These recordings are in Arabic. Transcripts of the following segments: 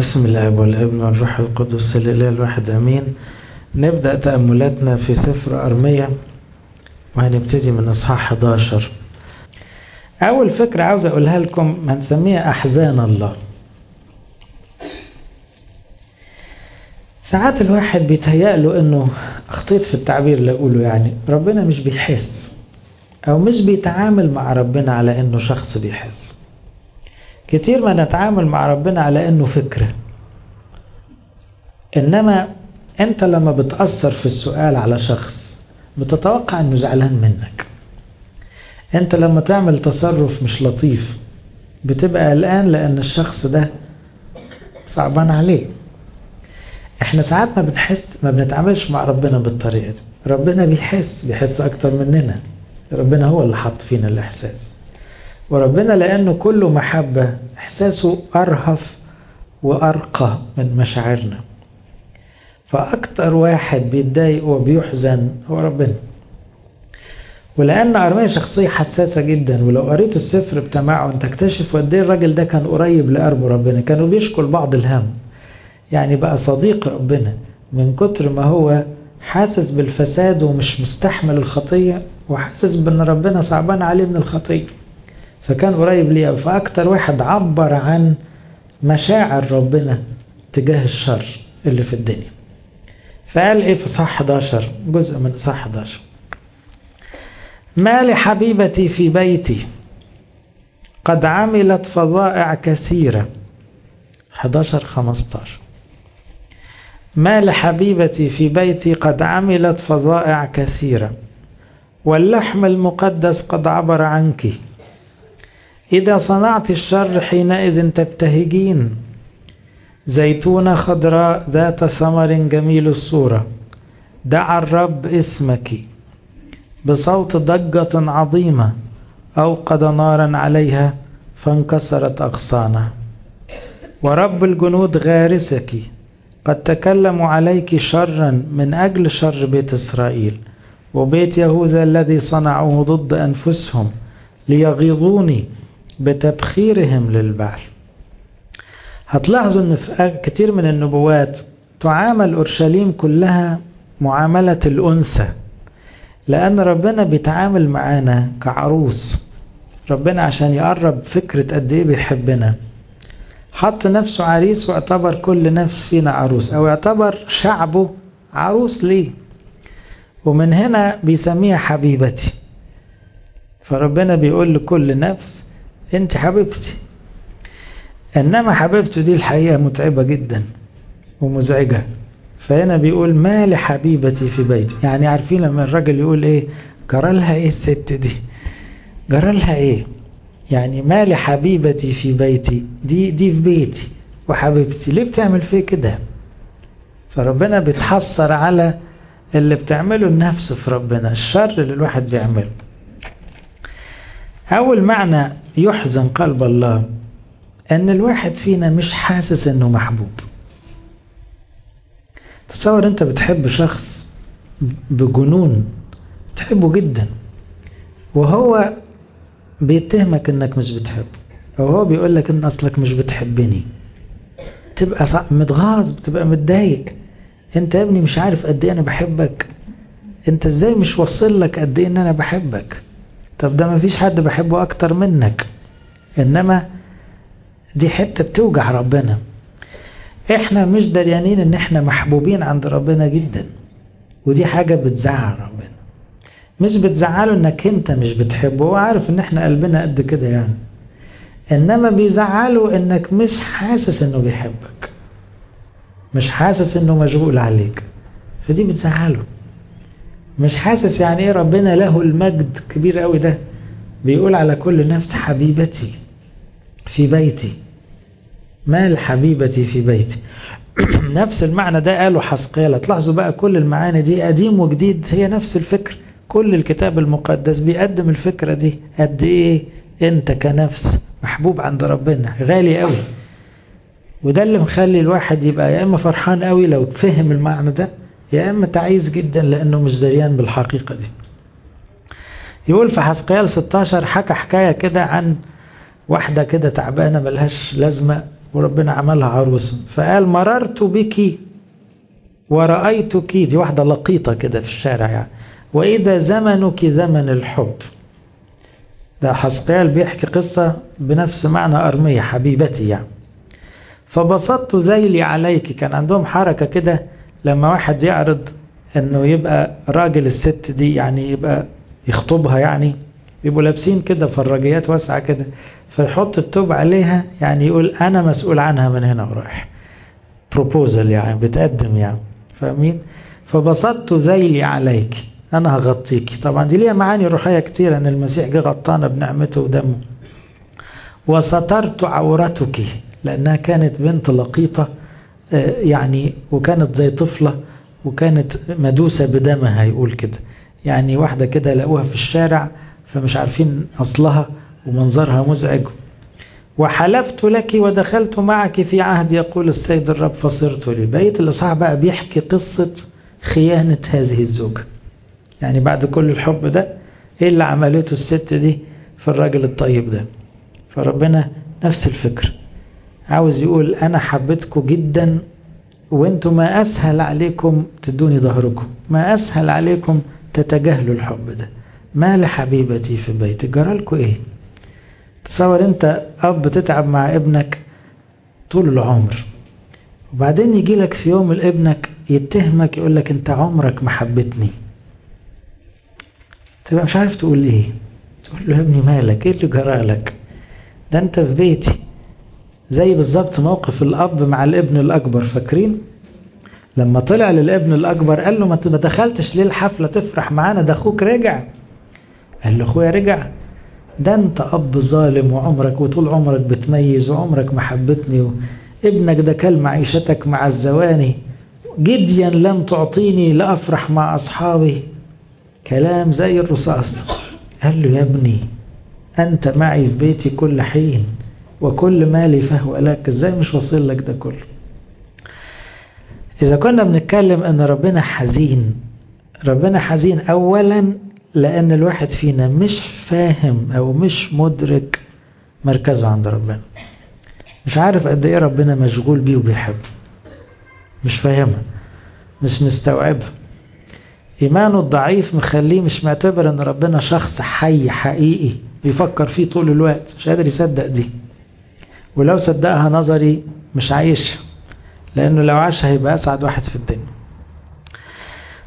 بسم الله والابن والروح القدس الإله الواحد آمين. نبدأ تأملاتنا في سفر ارميا وهنبتدي من إصحاح 11 أول فكرة عاوز أقولها لكم هنسميها أحزان الله. ساعات الواحد بيتهيأ له إنه اخطيت في التعبير اللي أقوله يعني ربنا مش بيحس أو مش بيتعامل مع ربنا على إنه شخص بيحس. كتير ما نتعامل مع ربنا على إنه فكرة إنما أنت لما بتأثر في السؤال على شخص بتتوقع إنه زعلان منك. أنت لما تعمل تصرف مش لطيف بتبقى قلقان لأن الشخص ده صعبان عليه. إحنا ساعات ما بنحس ما بنتعاملش مع ربنا بالطريقة دي. ربنا بيحس بيحس أكتر مننا. ربنا هو اللي حط فينا الإحساس. وربنا لأنه كله محبة إحساسه أرهف وأرقى من مشاعرنا. فأكتر واحد بيتضايق وبيحزن هو ربنا. ولأن أرميا شخصية حساسة جدا ولو قريت السفر بتاعه تكتشف قد إيه الراجل ده كان قريب لقرب ربنا كانوا بيشكوا لبعض الهم. يعني بقى صديق ربنا من كتر ما هو حاسس بالفساد ومش مستحمل الخطية وحاسس بأن ربنا صعبان عليه من الخطية. فكان قريب ليا فأكتر واحد عبر عن مشاعر ربنا تجاه الشر اللي في الدنيا. فقال إيه في صح 11 جزء من صح 11 ما لحبيبتي في بيتي؟ قد عملت فظائع كثيرة. 11 15 ما لحبيبتي في بيتي؟ قد عملت فظائع كثيرة. واللحم المقدس قد عبر عنك. إذا صنعت الشر حينئذ تبتهجين. زيتونة خضراء ذات ثمر جميل الصورة. دعا الرب اسمك. بصوت ضجة عظيمة أوقد نارا عليها فانكسرت أغصانها. ورب الجنود غارسك. قد تكلموا عليك شرا من أجل شر بيت إسرائيل. وبيت يهوذا الذي صنعوه ضد أنفسهم. ليغيظوني بتبخيرهم للبعل هتلاحظوا إن في كتير من النبوات تعامل أورشليم كلها معاملة الأنثى لأن ربنا بيتعامل معانا كعروس. ربنا عشان يقرب فكرة قد إيه بيحبنا. حط نفسه عريس واعتبر كل نفس فينا عروس أو اعتبر شعبه عروس ليه. ومن هنا بيسميها حبيبتي. فربنا بيقول لكل نفس انت حبيبتي. انما حبيبته دي الحقيقة متعبة جدا ومزعجة. فهنا بيقول ما لحبيبتي في بيتي. يعني عارفين لما الراجل يقول إيه؟ جرى لها إيه الست دي؟ جرى لها إيه؟ يعني ما لحبيبتي في بيتي. دي دي في بيتي. وحبيبتي ليه بتعمل فيه كده؟ فربنا بيتحسر على اللي بتعمله النفس في ربنا. الشر اللي الواحد بيعمله. أول معنى يحزن قلب الله أن الواحد فينا مش حاسس أنه محبوب. تصور أنت بتحب شخص بجنون تحبه جدا وهو بيتهمك أنك مش بتحبه أو هو بيقول لك أن أصلك مش بتحبني. تبقى متغاظ بتبقى متضايق. أنت يا ابني مش عارف قد إيه أنا بحبك. أنت إزاي مش واصل لك قد إيه أن أنا بحبك؟ طب ده مفيش حد بحبه أكتر منك. إنما دي حتة بتوجع ربنا. إحنا مش دريانين إن إحنا محبوبين عند ربنا جدا. ودي حاجة بتزعل ربنا. مش بتزعله إنك أنت مش بتحبه. هو عارف إن إحنا قلبنا قد كده يعني. إنما بيزعله إنك مش حاسس إنه بيحبك. مش حاسس إنه مشغول عليك. فدي بتزعله. مش حاسس يعني إيه ربنا له المجد كبير قوي ده؟ بيقول على كل نفس حبيبتي في بيتي. مال حبيبتي في بيتي؟ نفس المعنى ده قاله حسقيلة تلاحظوا بقى كل المعاني دي قديم وجديد هي نفس الفكر. كل الكتاب المقدس بيقدم الفكرة دي. قد إيه أنت كنفس محبوب عند ربنا؟ غالي قوي وده اللي مخلي الواحد يبقى يا إما فرحان قوي لو فهم المعنى ده يا إما تعيس جدا لأنه مش دريان بالحقيقة دي. يقول في حسقيال 16 حكى حكاية كده عن واحدة كده تعبانة ملهاش لازمة وربنا عملها عروسة فقال مررت بك ورأيتك. دي واحدة لقيطة كده في الشارع يعني. وإذا زمنك زمن الحب. ده حسقيال بيحكي قصة بنفس معنى أرمية حبيبتي يعني. فبسطت ذيلي عليك. كان عندهم حركة كده لما واحد يعرض إنه يبقى راجل الست دي يعني يبقى يخطبها يعني بيبقوا لابسين كده فراجيات واسعة كده فيحط التوب عليها يعني يقول أنا مسؤول عنها من هنا ورايح. بروبوزل يعني بتقدم يعني فاهمين؟ فبسطت ذيلي عليك أنا هغطيك. طبعا دي ليها معاني روحية كتير إن المسيح جه غطانا بنعمته ودمه. وسترت عورتك لأنها كانت بنت لقيطة يعني وكانت زي طفلة وكانت مدوسة بدمها يقول كده. يعني واحدة كده لقوها في الشارع فمش عارفين أصلها ومنظرها مزعج. وحلفت لك ودخلت معك في عهد يقول السيد الرب فصرت لي. بقيت الإصحاح بقى بيحكي قصة خيانة هذه الزوجة. يعني بعد كل الحب ده إيه اللي عملته الست دي في الراجل الطيب ده؟ فربنا نفس الفكر. عاوز يقول أنا حبيتكم جدا وأنتم ما أسهل عليكم تدوني ظهركم ما أسهل عليكم تتجاهلوا الحب ده. ما لحبيبتي في بيتي جرالكم إيه؟ تصور أنت أب تتعب مع ابنك طول العمر وبعدين يجي لك في يوم ابنك يتهمك يقول لك أنت عمرك ما حبيتني. تبقى مش عارف تقول إيه؟ تقول له يا ابني مالك؟ إيه اللي جرالك؟ ده أنت في بيتي. زي بالظبط موقف الأب مع الابن الأكبر فاكرين؟ لما طلع للابن الأكبر قال له ما دخلتش ليه الحفلة تفرح معانا؟ ده أخوك رجع. قال له أخويا رجع. ده أنت أب ظالم وعمرك وطول عمرك بتميز وعمرك ما حبتني ابنك ده كل معيشتك مع الزواني جديا لم تعطيني لأفرح مع أصحابي. كلام زي الرصاص. قال له يا ابني أنت معي في بيتي كل حين وكل مالي فهو لك. إزاي مش واصل لك ده كله؟ إذا كنا بنتكلم إن ربنا حزين ربنا حزين اولا لأن الواحد فينا مش فاهم أو مش مدرك مركزه عند ربنا. مش عارف قد إيه ربنا مشغول بيه وبيحبه. مش فاهمها مش مستوعبها. إيمانه الضعيف مخليه مش معتبر إن ربنا شخص حي حقيقي بيفكر فيه طول الوقت مش قادر يصدق دي. ولو صدقها نظري مش عايش لأنه لو عاش هيبقى أسعد واحد في الدنيا.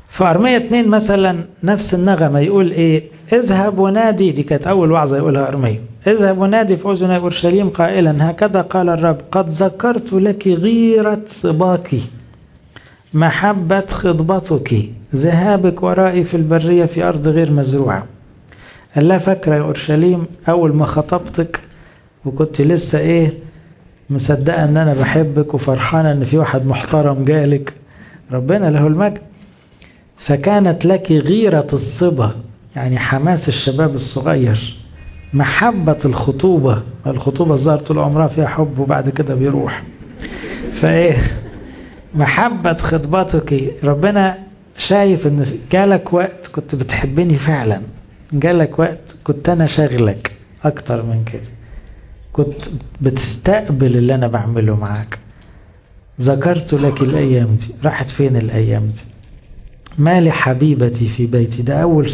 في أرمية اتنين مثلا نفس النغمة يقول إيه اذهب ونادي دي كانت أول وعظة يقولها أرمية. اذهب ونادي في أذن أورشليم قائلا هكذا قال الرب قد ذكرت لك غيرة صباك محبة خطبتك ذهابك ورائي في البرية في أرض غير مزروعة. قال لها فاكرة يا أورشليم أول ما خطبتك وكنت لسه إيه مصدقة إن أنا بحبك وفرحانة إن في واحد محترم جالك. ربنا له المجد. فكانت لك غيرة الصبا يعني حماس الشباب الصغير محبة الخطوبة. الخطوبة الظاهر طول عمرها فيها حب وبعد كده بيروح. فإيه محبة خطبتك. ربنا شايف إن جالك وقت كنت بتحبني فعلا. جالك وقت كنت أنا شاغلك أكتر من كده. كنت بتستقبل اللي أنا بعمله معاك. ذكرت لك الأيام دي. راحت فين الأيام دي؟ مالي حبيبتي في بيتي. ده أول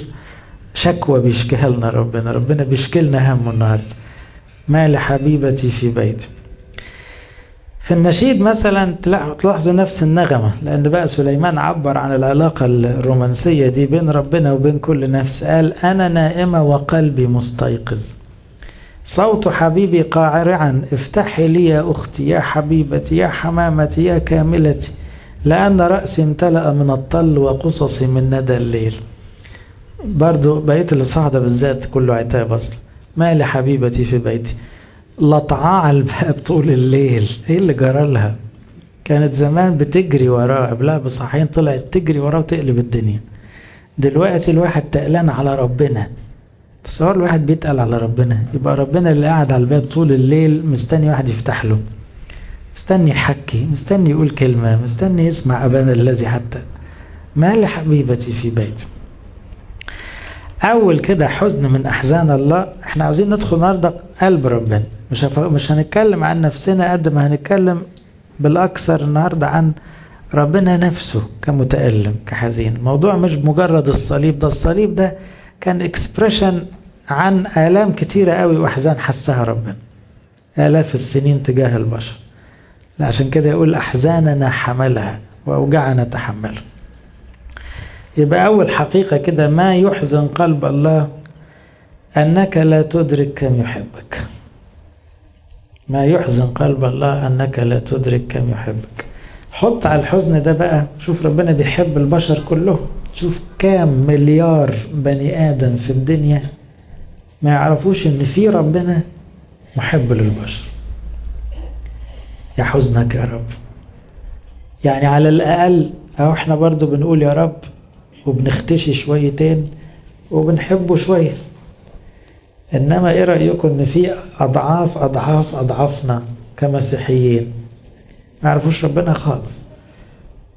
شكوى بيشكيها لنا ربنا. ربنا بيشكي لنا همه النهارده. مالي حبيبتي في بيتي. في النشيد مثلا تلاحظوا نفس النغمة لأن بقى سليمان عبر عن العلاقة الرومانسية دي بين ربنا وبين كل نفس. قال أنا نائمة وقلبي مستيقظ. صوت حبيبي قاعرعا افتحي لي يا أختي يا حبيبتي يا حمامتي يا كاملتي. لأن رأسي امتلأ من الطل وقصصي من ندى الليل. برضو بقيت الإصحاح بالذات كله عتاب أصلا. ما لحبيبتي في بيتي. لطعاه على الباب طول الليل. إيه اللي جرى لها؟ كانت زمان بتجري وراه قبلها بصحين طلعت تجري وراه وتقلب الدنيا. دلوقتي الواحد تقلان على ربنا. تصور الواحد بيتقل على ربنا يبقى ربنا اللي قاعد على الباب طول الليل مستني واحد يفتح له. مستني يحكي مستني يقول كلمة مستني يسمع أبانا الذي حتى. ما لحبيبتي في بيتي أول كده حزن من أحزان الله إحنا عاوزين ندخل النهارده قلب ربنا. مش. مش هنتكلم عن نفسنا قد ما هنتكلم بالأكثر النهارده عن ربنا نفسه كمتألم كحزين. الموضوع مش مجرد الصليب ده الصليب ده كان اكسبريشن عن آلام كتيرة قوي وأحزان حسها ربنا. آلاف السنين تجاه البشر. عشان كده يقول أحزاننا حملها وأوجعنا تحملها. يبقى أول حقيقة كده ما يحزن قلب الله أنك لا تدرك كم يحبك. ما يحزن قلب الله أنك لا تدرك كم يحبك. حط على الحزن ده بقى شوف ربنا بيحب البشر كلهم. شوف كام مليار بني آدم في الدنيا ما يعرفوش إن في ربنا محب للبشر. يا حزنك يا رب. يعني على الأقل أو إحنا برضو بنقول يا رب وبنختشي شويتين وبنحبه شوية. إنما إيه رأيكم إن في أضعاف أضعاف أضعافنا كمسيحيين؟ ما يعرفوش ربنا خالص.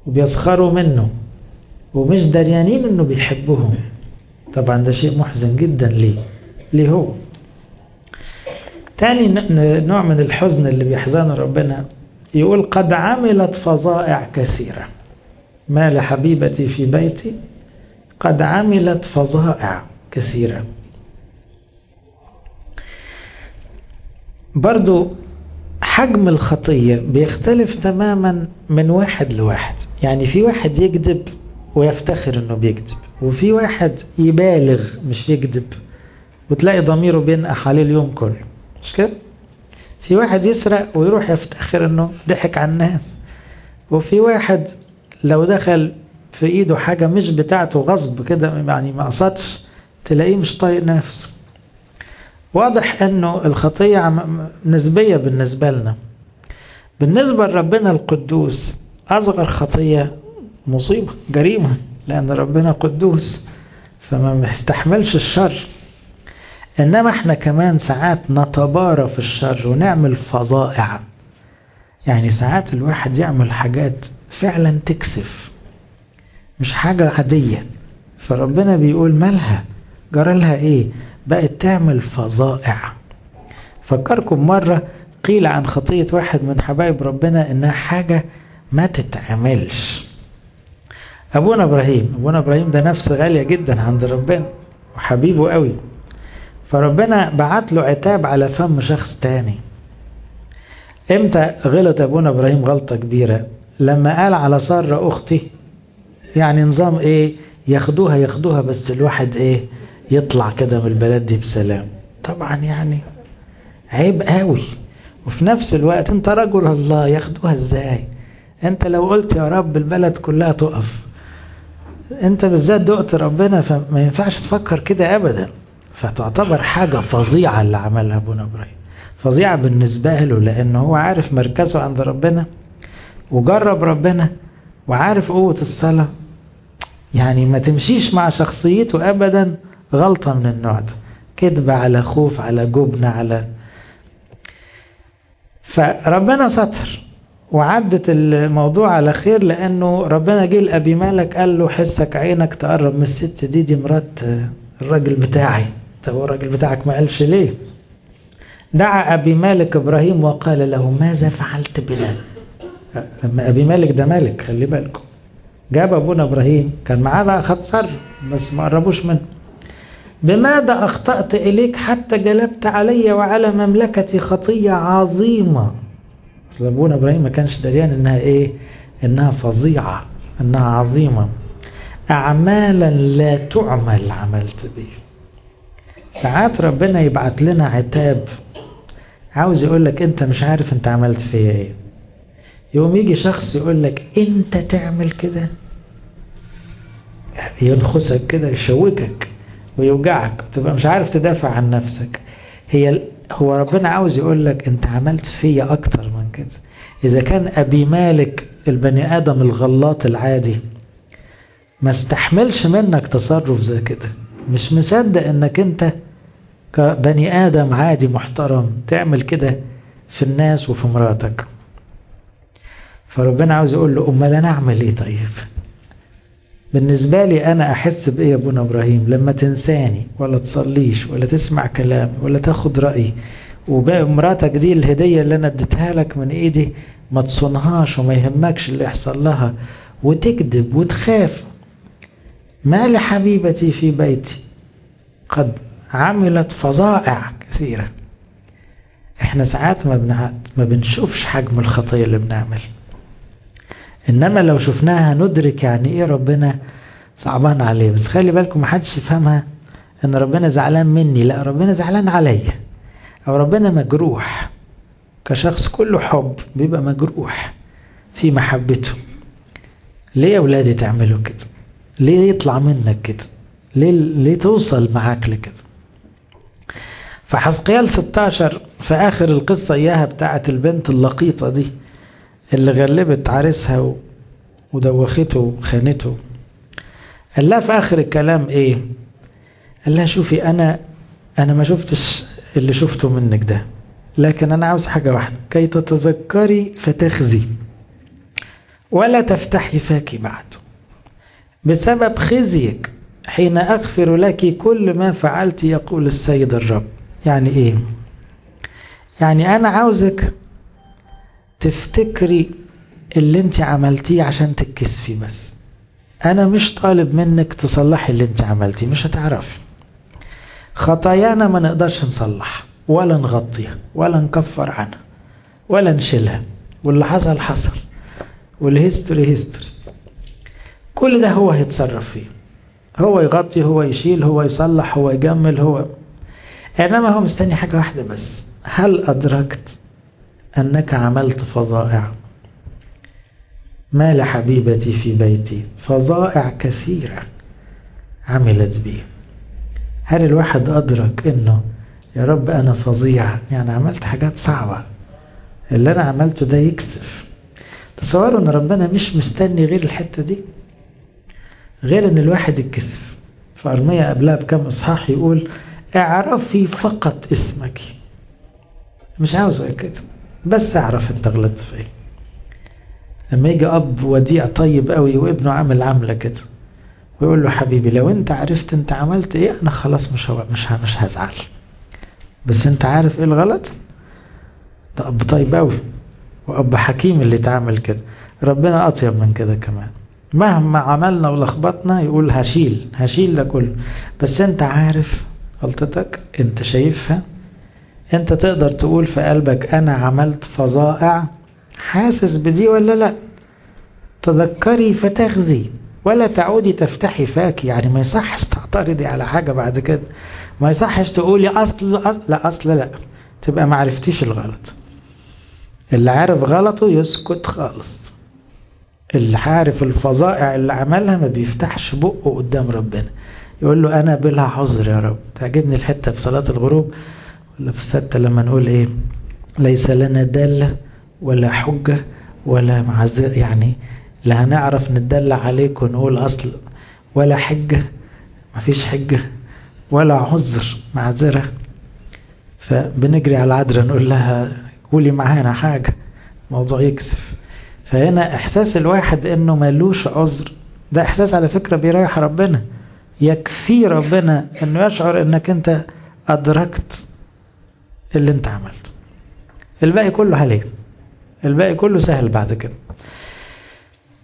وبيسخروا منه. ومش دريانين إنه بيحبهم طبعا ده شيء محزن جدا ليه؟ ليه هو؟ تاني نوع من الحزن اللي بيحزنه ربنا يقول قد عملت فظائع كثيرة. ما لحبيبتي في بيتي قد عملت فظائع كثيرة. برضو حجم الخطية بيختلف تماما من واحد لواحد. يعني في واحد يكذب ويفتخر إنه بيكذب. وفي واحد يبالغ مش يكذب وتلاقي ضميره بينقح عليه اليوم كله. مش كده؟ في واحد يسرق ويروح يفتخر إنه ضحك على الناس. وفي واحد لو دخل في إيده حاجة مش بتاعته غصب كده يعني ما قصدش تلاقيه مش طايق نفسه. واضح إنه الخطية نسبية بالنسبة لنا. بالنسبة لربنا القدوس أصغر خطية مصيبة جريمة لأن ربنا قدوس فما يستحملش الشر. إنما إحنا كمان ساعات نتبارى في الشر ونعمل فظائع. يعني ساعات الواحد يعمل حاجات فعلا تكسف مش حاجة عادية. فربنا بيقول مالها جرى لها إيه؟ بقت تعمل فظائع. فكركم مرة قيل عن خطية واحد من حبايب ربنا إنها حاجة ما تتعملش. أبونا إبراهيم. أبونا إبراهيم ده نفس غالية جدا عند ربنا وحبيبه قوي. فربنا بعت له عتاب على فم شخص تاني. إمتى غلط أبونا إبراهيم غلطة كبيرة؟ لما قال على سارة أختي يعني نظام إيه؟ ياخدوها ياخدوها بس الواحد إيه؟ يطلع كده من البلد دي بسلام. طبعا يعني عيب قوي. وفي نفس الوقت أنت رجل الله ياخدوها إزاي؟ أنت لو قلت يا رب البلد كلها تقف. انت بالذات دقت ربنا فما ينفعش تفكر كده ابدا. فتعتبر حاجة فظيعة اللي عملها ابونا إبراهيم فظيعة بالنسبة له لأنه هو عارف مركزه عند ربنا وجرب ربنا وعارف قوة الصلاة. يعني ما تمشيش مع شخصيته أبدا غلطة من النوع ده. كذب على خوف على جبن على فربنا ستر. وعدت الموضوع على خير لأنه ربنا جه لأبي مالك قال له حسك عينك تقرب من الست دي دي مرات الراجل بتاعي. طب هو الراجل بتاعك ما قالش ليه؟ دعا أبي مالك إبراهيم وقال له ماذا فعلت بنا؟ لما أبي مالك ده مالك خلي بالكم. جاب أبونا إبراهيم كان معاه بقى خد صر بس ما قربوش منه. بماذا أخطأت إليك حتى جلبت علي وعلى مملكتي خطية عظيمة؟ أصل أبونا إبراهيم ما كانش دريان إنها إيه؟ إنها فظيعة إنها عظيمة. أعمالا لا تعمل عملت به ساعات ربنا يبعت لنا عتاب. عاوز يقول لك أنت مش عارف أنت عملت فيا إيه. يوم يجي شخص يقول لك أنت تعمل كده؟ ينخسك كده يشوكك ويوجعك. تبقى مش عارف تدافع عن نفسك. هي هو ربنا عاوز يقول لك أنت عملت فيا أكتر من كده إذا كان أبي مالك البني آدم الغلاط العادي ما استحملش منك تصرف زي كده. مش مصدق إنك أنت كبني آدم عادي محترم تعمل كده في الناس وفي مراتك. فربنا عاوز يقول له أمال أنا أعمل إيه طيب؟ بالنسبة لي أنا أحس بإيه يا أبونا إبراهيم؟ لما تنساني ولا تصليش ولا تسمع كلامي ولا تاخد رأيي ومراتك دي الهدية اللي أنا اديتها لك من إيدي ما تصونهاش وما يهمكش اللي يحصل لها. وتكذب وتخاف. ما لحبيبتي في بيتي؟ قد عملت فظائع كثيرة. إحنا ساعات ما بنعد ما بنشوفش حجم الخطية اللي بنعمل. إنما لو شفناها ندرك يعني إيه ربنا صعبان عليه. بس خلي بالكم محدش يفهمها إن ربنا زعلان مني. لا ربنا زعلان عليا. أو ربنا مجروح كشخص كله حب بيبقى مجروح في محبته. ليه يا ولادي تعملوا كده؟ ليه يطلع منك كده؟ ليه, ليه توصل معاك لكده؟ فحسقيال 16 في آخر القصة إياها بتاعت البنت اللقيطة دي اللي غلبت عريسها ودوخته وخانته. قال لها في آخر الكلام إيه؟ قال لها شوفي أنا أنا ما شفتش اللي شفته منك ده. لكن أنا عاوز حاجة واحدة. كي تتذكري فتخزي. ولا تفتحي فاك بعد. بسبب خزيك حين أغفر لك كل ما فعلت يقول السيد الرب. يعني إيه؟ يعني أنا عاوزك تفتكري اللي أنت عملتيه عشان تتكسفي بس. أنا مش طالب منك تصلحي اللي أنت عملتيه مش هتعرفي. خطايانا ما نقدرش نصلح ولا نغطيها ولا نكفر عنها ولا نشيلها. واللي حصل حصل. وال history history. كل ده هو هيتصرف فيه. هو يغطي هو يشيل هو يصلح هو يجمل هو إنما هو مستني حاجة واحدة بس. هل أدركت أنك عملت فظائع؟ ما لحبيبتي في بيتي. فظائع كثيرة عملت بي. هل الواحد أدرك إنه يا رب أنا فظيع؟ يعني عملت حاجات صعبة. اللي أنا عملته ده يكسف. تصوروا إن ربنا مش مستني غير الحتة دي. غير إن الواحد يتكسف فارميا قبلها بكم إصحاح يقول اعرفي فقط اسمك مش عاوز كده بس اعرف انت غلطت في إيه. لما يجي أب وديع طيب قوي وابنه عامل عامله كده. ويقول له حبيبي لو انت عرفت انت عملت إيه أنا خلاص مش مش مش هزعل. بس انت عارف إيه الغلط؟ ده أب طيب قوي وأب حكيم اللي اتعامل كده. ربنا أطيب من كده كمان. مهما عملنا ولخبطنا يقول هشيل هشيل ده كله. بس انت عارف غلطتك؟ انت شايفها؟ انت تقدر تقول في قلبك أنا عملت فظائع؟ حاسس بدي ولا لأ؟ تذكري فتخزي ولا تعودي تفتحي فاك يعني ما يصحش تعترضي على حاجة بعد كده. ما يصحش تقولي أصل, أصل لا أصل لا. تبقى ما عرفتيش الغلط. اللي عارف غلطه يسكت خالص. اللي عارف الفظائع اللي عملها ما بيفتحش بقه قدام ربنا. يقول له أنا بلا عذر يا رب. تعجبني الحتة في صلاة الغروب؟ ولا في الستة لما نقول إيه؟ ليس لنا دالة ولا حجة ولا معذر يعني لا هنعرف نتدلع عليك ونقول أصل ولا حجة مفيش حجة ولا عذر معذرة. فبنجري على العذراء نقول لها قولي معانا حاجة موضوع يكسف. فهنا إحساس الواحد إنه ملوش عذر ده إحساس على فكرة بيريح ربنا يكفي ربنا إنه يشعر إنك أنت أدركت اللي أنت عملته. الباقي كله عليه الباقي كله سهل بعد كده.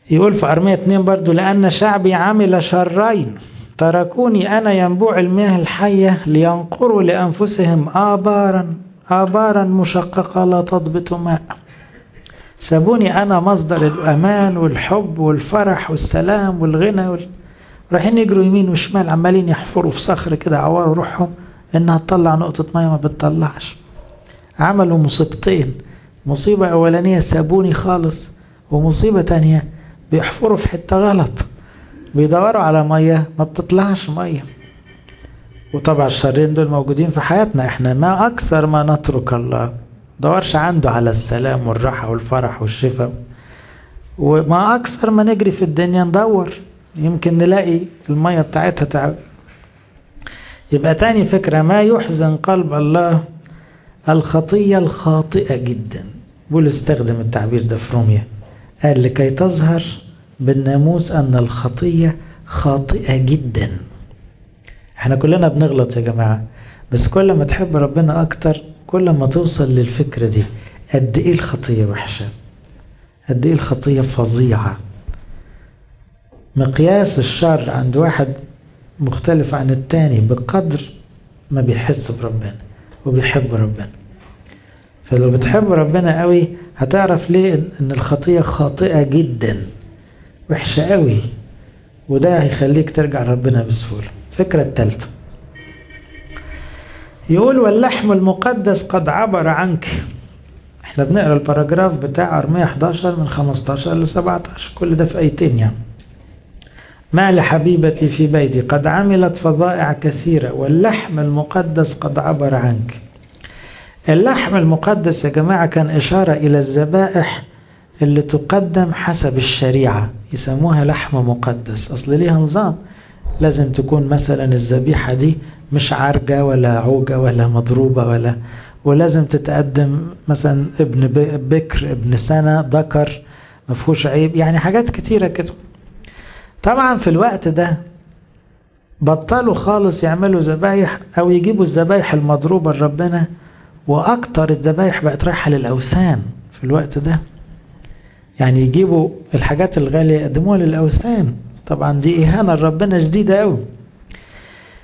يقول في أرمية اتنين برضو لأن شعبي عمل شرين تركوني أنا ينبوع المياه الحية لينقروا لأنفسهم آبارا آبارا مشققة لا تضبط ماء. سابوني أنا مصدر الأمان والحب والفرح والسلام والغنى وال... رايحين يجروا يمين وشمال عمالين يحفروا في صخر كده عواروا روحهم إنها تطلع نقطة مية ما بتطلعش. عملوا مصيبتين مصيبة أولانية سابوني خالص ومصيبة تانية بيحفروا في حتة غلط. بيدوروا على مية ما بتطلعش مية. وطبعا الشرين دول موجودين في حياتنا. إحنا ما أكثر ما نترك الله. دورش عنده على السلام والراحة والفرح والشفاء. وما أكثر ما نجري في الدنيا ندور. يمكن نلاقي المية بتاعتها تعب يبقى تاني فكرة ما يحزن قلب الله الخطية الخاطئة جدا. بولس استخدم التعبير ده في روميا قال لكي تظهر بالناموس أن الخطية خاطئة جدا. إحنا كلنا بنغلط يا جماعة بس كل ما تحب ربنا أكتر كل ما توصل للفكرة دي قد إيه الخطية وحشة؟ قد إيه الخطية فظيعة؟ مقياس الشر عند واحد مختلف عن التاني بقدر ما بيحس بربنا وبيحب ربنا. فلو بتحب ربنا قوي هتعرف ليه ان الخطية خاطئة جدا؟ وحشة قوي. وده هيخليك ترجع ربنا بسهولة. الفكرة الثالثه يقول واللحم المقدس قد عبر عنك. إحنا بنقرأ الباراجراف بتاع أرمية 11 من 15 ل 17 كل ده في أيتين يعني. ما لحبيبتي في بيتي؟ قد عملت فظائع كثيرة. واللحم المقدس قد عبر عنك. اللحم المقدس يا جماعة كان إشارة إلى الذبائح اللي تقدم حسب الشريعة يسموها لحم مقدس. أصل ليها نظام. لازم تكون مثلا الذبيحة دي مش عرجة ولا عوجة ولا مضروبة ولا ولازم تتقدم مثلا ابن بكر ابن سنة ذكر مفهوش عيب يعني حاجات كتيرة كده. طبعا في الوقت ده بطلوا خالص يعملوا ذبايح أو يجيبوا الذبايح المضروبة لربنا وأكتر الذبايح بقت رايحة للأوثان في الوقت ده. يعني يجيبوا الحاجات الغالية يقدموها للأوثان. طبعا دي إهانة لربنا شديدة قوي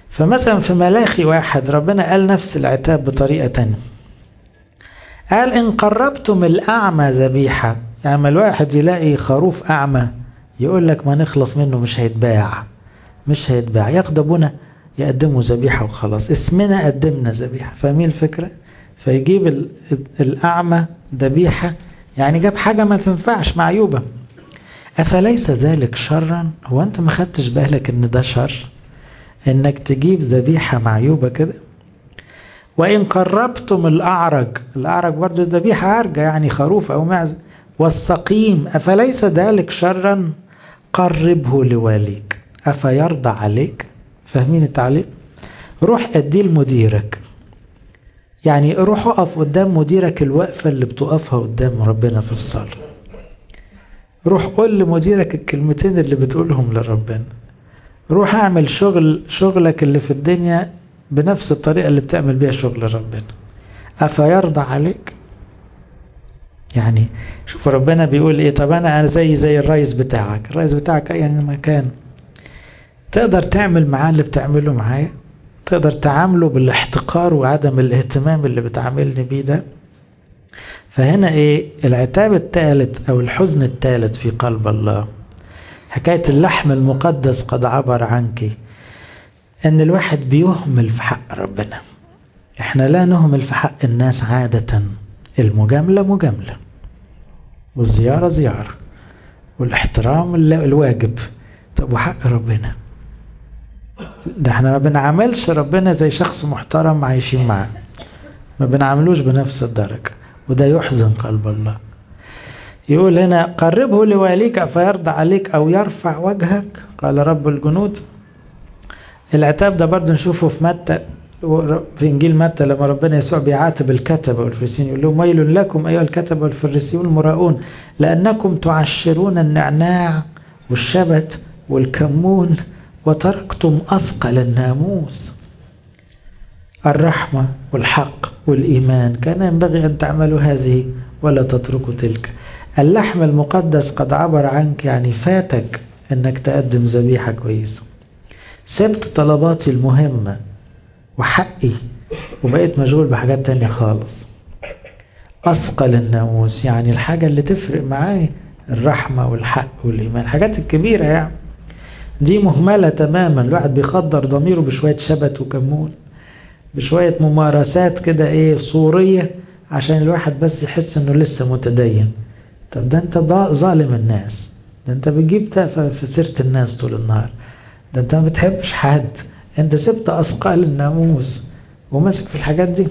فمثلا في ملاخي واحد ربنا قال نفس العتاب بطريقة تانية. قال إن قربتم الأعمى ذبيحة. يعني الواحد يلاقي خروف أعمى يقول لك ما نخلص منه مش هيتباع. مش هيتباع. ابونا يقدموا ذبيحة وخلاص. اسمنا قدمنا ذبيحة. فاهمين الفكرة؟ فيجيب الأعمى ذبيحة يعني جاب حاجة ما تنفعش معيوبة. أفليس ذلك شرا؟ هو أنت ما خدتش بالك إن ده شر؟ إنك تجيب ذبيحة معيوبة كده؟ وإن قربتم الأعرج الأعرج برضه ذبيحة عرجة يعني خروف أو معزة والسقيم أفليس ذلك شرا؟ قربه لواليك. أفيرضى عليك؟ فاهمين التعليق؟ روح أديه لمديرك. يعني روح اقف قدام مديرك الوقفة اللي بتقفها قدام ربنا في الصلاة. روح قول لمديرك الكلمتين اللي بتقولهم لربنا. روح اعمل شغل شغلك اللي في الدنيا بنفس الطريقة اللي بتعمل بيها شغل ربنا. أفيرضى عليك؟ يعني شوف ربنا بيقول إيه طب أنا أنا زي زي الرئيس بتاعك. الرئيس بتاعك ايا ما كان تقدر تعمل معاه اللي بتعمله معايا تقدر تعامله بالاحتقار وعدم الاهتمام اللي بتعاملني بيه ده. فهنا إيه؟ العتاب الثالث أو الحزن الثالث في قلب الله. حكاية اللحم المقدس قد عبر عنك. إن الواحد بيهمل في حق ربنا. إحنا لا نهمل في حق الناس عادة. المجاملة مجاملة. والزيارة زيارة. والإحترام الواجب. طب وحق ربنا؟ ده إحنا ما بنعاملش ربنا زي شخص محترم عايشين معاه. ما بنعاملوش بنفس الدرجة. وده يحزن قلب الله. يقول هنا قربه لواليك فيرضى عليك أو يرفع وجهك. قال رب الجنود. العتاب ده برضه نشوفه في متى في إنجيل متى لما ربنا يسوع بيعاتب الكتبه والفريسيين يقول لهم ويل لكم أيها الكتبه والفريسيون المراؤون لأنكم تعشرون النعناع والشبت والكمون وتركتم أثقل الناموس. الرحمة والحق والإيمان. كان ينبغي أن تعملوا هذه ولا تتركوا تلك. اللحم المقدس قد عبر عنك يعني فاتك إنك تقدم ذبيحة كويسة. سبت طلباتي المهمة وحقي وبقيت مشغول بحاجات تانية خالص. أثقل الناموس يعني الحاجة اللي تفرق معايا الرحمة والحق والإيمان. الحاجات الكبيرة يعني. دي مهملة تماما. الواحد بيخدر ضميره بشوية شبت وكمون بشوية ممارسات كده إيه صورية عشان الواحد بس يحس إنه لسه متدين. طب ده أنت ظالم الناس. ده أنت بتجيب في سيرة الناس طول النهار. ده أنت ما بتحبش حد. أنت سبت أثقال الناموس وماسك في الحاجات دي.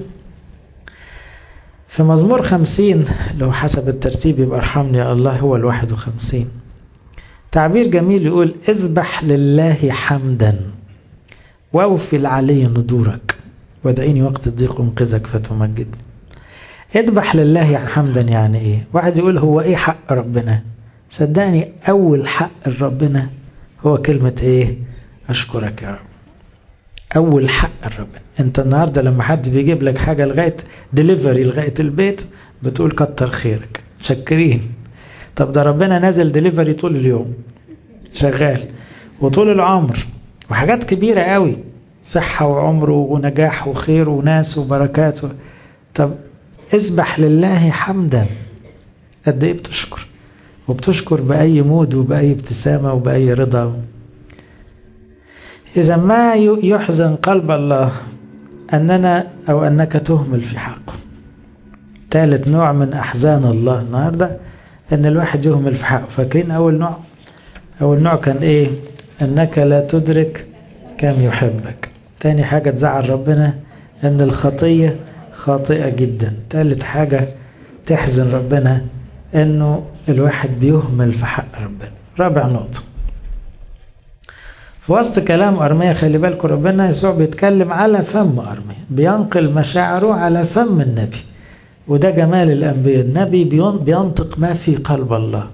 في مزمور خمسين لو حسب الترتيب يبقى ارحمني الله هو الواحد وخمسين. تعبير جميل يقول اذبح لله حمدا واوفي العلي ندورك وادعيني وقت الضيق انقذك فتمجدني. اذبح لله حمدا يعني إيه؟ واحد يقول هو إيه حق ربنا؟ صدقني اول حق ربنا هو كلمة إيه؟ اشكرك يا رب. اول حق الرب انت النهاردة لما حد بيجيب لك حاجة لغاية ديليفري لغاية البيت بتقول كتر خيرك. شكرين. طب ده ربنا نازل ديليفري طول اليوم. شغال. وطول العمر. وحاجات كبيرة قوي. صحة وعمر ونجاح وخير وناس وبركات و... طب اسبح لله حمدا. قد إيه بتشكر؟ وبتشكر بأي مود وبأي ابتسامة وبأي رضا. إذا ما يحزن قلب الله أننا أو أنك تهمل في حقه ثالث نوع من أحزان الله. النهاردة أن الواحد يهمل في حقه. فاكرين أول نوع؟ أول نوع كان إيه؟ أنك لا تدرك كم يحبك. تاني حاجة تزعل ربنا أن الخطية خاطئة جدا. ثالث حاجة تحزن ربنا أنه الواحد بيهمل في حق ربنا. رابع نقطة. في وسط كلام أرمية خلي بالكم ربنا يسوع بيتكلم على فم أرمية بينقل مشاعره على فم النبي. وده جمال الأنبياء. النبي بينطق ما في قلب الله.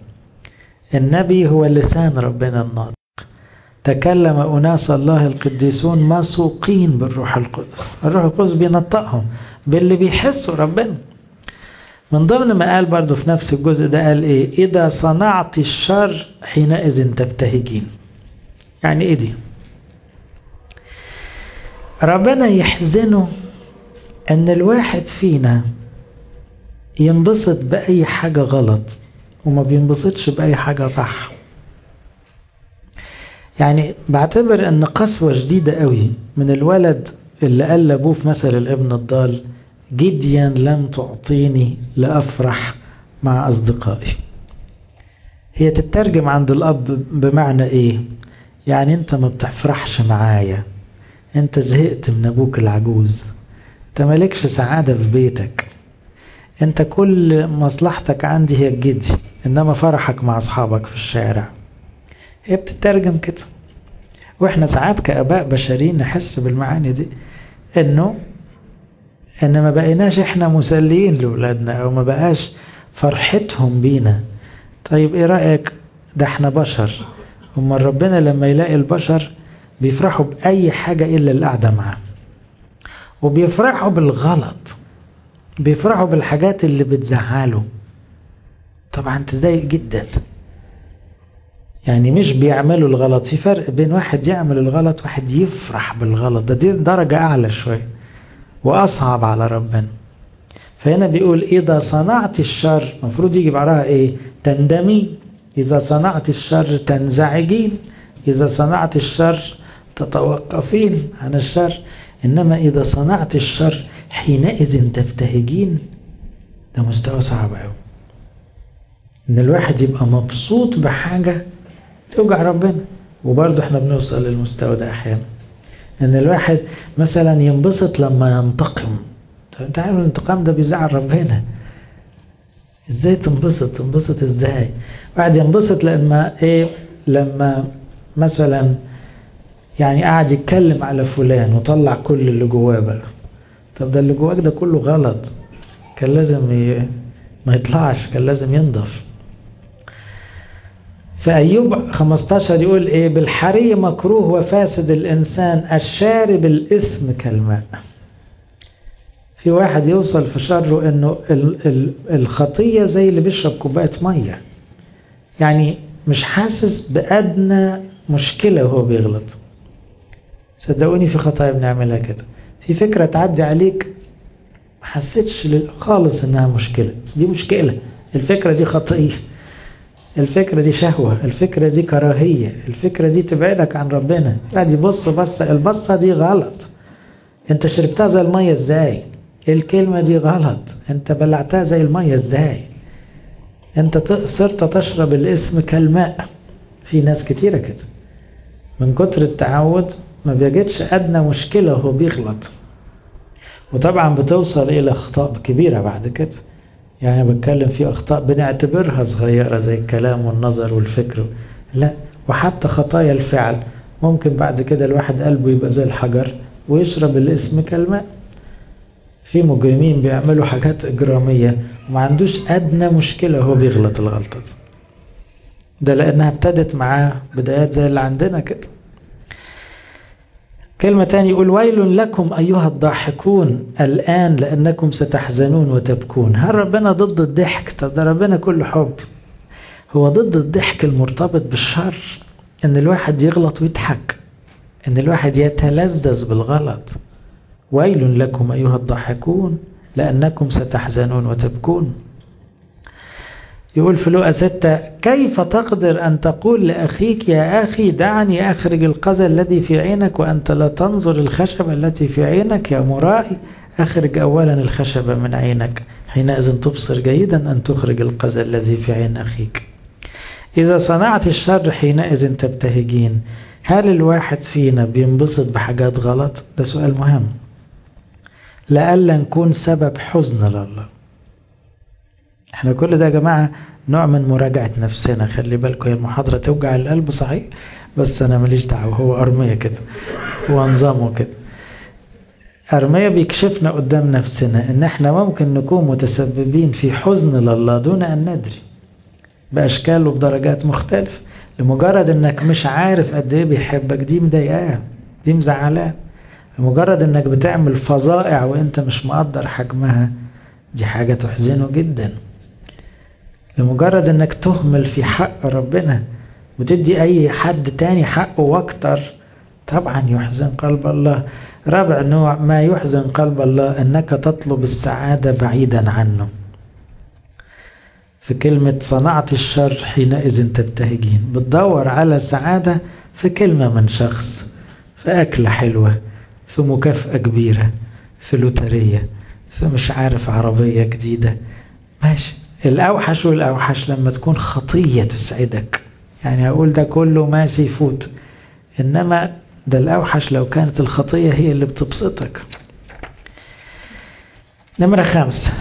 النبي هو لسان ربنا الناطق. تكلم أناس الله القديسون مسوقين بالروح القدس. الروح القدس بينطقهم باللي بيحسوا ربنا. من ضمن ما قال برضو في نفس الجزء ده قال إيه؟ إذا صنعت الشر حينئذ تبتهجين. يعني إيه دي؟ ربنا يحزنه إن الواحد فينا ينبسط بأي حاجة غلط وما بينبسطش بأي حاجة صح. يعني بعتبر إن قسوة شديدة قوي من الولد اللي قال لأبوه في مثل الابن الضال جديا لم تعطيني لأفرح مع أصدقائي. هي تترجم عند الأب بمعنى إيه؟ يعني أنت ما بتفرحش معايا أنت زهقت من أبوك العجوز أنت مالكش سعادة في بيتك أنت كل مصلحتك عندي هي الجدي إنما فرحك مع أصحابك في الشارع. هي بتترجم كده. وإحنا ساعات كآباء بشريين نحس بالمعاني دي إنه إن ما بقيناش إحنا مسليين لأولادنا أو ما بقاش فرحتهم بينا. طيب إيه رأيك؟ ده إحنا بشر. اما ربنا لما يلاقي البشر بيفرحوا بأي حاجة إلا القعدة معاه. وبيفرحوا بالغلط. بيفرحوا بالحاجات اللي بتزعله. طبعا تضايق جدا. يعني مش بيعملوا الغلط. في فرق بين واحد يعمل الغلط واحد يفرح بالغلط. ده دي درجة أعلى شوية وأصعب على ربنا. فهنا بيقول إذا صنعت الشر المفروض يجي بعدها إيه؟ تندمين إذا صنعت الشر تنزعجين. إذا صنعت الشر تتوقفين عن الشر. إنما إذا صنعت الشر حينئذ تبتهجين. ده مستوى صعب أوي. إن الواحد يبقى مبسوط بحاجة توجع ربنا. وبرضه إحنا بنوصل للمستوى ده أحيانا. إن الواحد مثلا ينبسط لما ينتقم. أنت عارف الانتقام ده بيزعل ربنا. إزاي تنبسط؟ تنبسط إزاي؟ واحد ينبسط لما إيه؟ لما مثلا يعني قاعد يتكلم على فلان وطلع كل اللي جواه بقى. طب ده اللي جواك ده كله غلط. كان لازم ي... ما يطلعش كان لازم ينضف. فأيوب 15 يقول إيه؟ بالحري مكروه وفاسد الإنسان الشارب الإثم كالماء. في واحد يوصل في شره إنه الخطية زي اللي بيشرب كوباية مية. يعني مش حاسس بأدنى مشكلة وهو بيغلط. صدقوني في خطايا بنعملها كده. في فكرة تعدي عليك ما حسيتش خالص إنها مشكلة. بس دي مشكلة. الفكرة دي خطية. الفكرة دي شهوة. الفكرة دي كراهية. الفكرة دي تبعدك عن ربنا. قاعد يبص بصة البصة دي غلط. انت شربتها زي المية إزاي؟ الكلمة دي غلط؟ انت بلعتها زي المية إزاي؟ انت صرت تشرب الإثم كالماء. في ناس كتيرة كده. من كتر التعود ما بيجدش أدنى مشكلة وهو بيغلط. وطبعا بتوصل إلى أخطاء كبيرة بعد كده. يعني بتكلم في أخطاء بنعتبرها صغيرة زي الكلام والنظر والفكر. لا وحتى خطايا الفعل. ممكن بعد كده الواحد قلبه يبقى زي الحجر ويشرب الاسم كالماء. في مجرمين بيعملوا حاجات إجرامية وما عندوش أدنى مشكلة هو بيغلط الغلطة دي. ده لأنها ابتدت معاه بدايات زي اللي عندنا كده. كلمة تاني يقول ويل لكم أيها الضاحكون الآن لأنكم ستحزنون وتبكون. هل ربنا ضد الضحك؟ طب ده ربنا كله حب. هو ضد الضحك المرتبط بالشر إن الواحد يغلط ويضحك إن الواحد يتلذذ بالغلط. ويل لكم أيها الضاحكون لأنكم ستحزنون وتبكون. يقول في لوقا ستة كيف تقدر أن تقول لأخيك يا أخي دعني أخرج القذى الذي في عينك وأنت لا تنظر الخشبة التي في عينك يا مرائي أخرج أولا الخشبة من عينك حينئذ تبصر جيدا أن تخرج القذى الذي في عين أخيك. إذا صنعت الشر حينئذ تبتهجين هل الواحد فينا بينبسط بحاجات غلط؟ ده سؤال مهم. لألا نكون سبب حزن لله. إحنا كل ده يا جماعة نوع من مراجعة نفسنا. خلي بالكم هي المحاضرة توجع القلب صحيح بس أنا ماليش دعوة. هو أرمية كده هو نظامه كده. أرمية بيكشفنا قدام نفسنا إن إحنا ممكن نكون متسببين في حزن لله دون أن ندري بأشكال وبدرجات مختلفة لمجرد إنك مش عارف قد إيه بيحبك. دي مضايقاه دي مزعلاه. لمجرد إنك بتعمل فظائع وإنت مش مقدر حجمها دي حاجة تحزنه جدا. لمجرد إنك تهمل في حق ربنا وتدي أي حد تاني حقه وأكتر طبعا يحزن قلب الله. رابع نوع ما يحزن قلب الله أنك تطلب السعادة بعيدا عنه. في كلمة صنعت الشر حينئذ تبتهجين. بتدور على سعادة في كلمة من شخص في أكلة حلوة في مكافأة كبيرة في لوترية في مش عارف عربية جديدة. ماشي. الأوحش والأوحش لما تكون خطية تسعدك. يعني هقول ده كله ماشي يفوت. إنما ده الأوحش لو كانت الخطية هي اللي بتبسطك. نمرة خمسة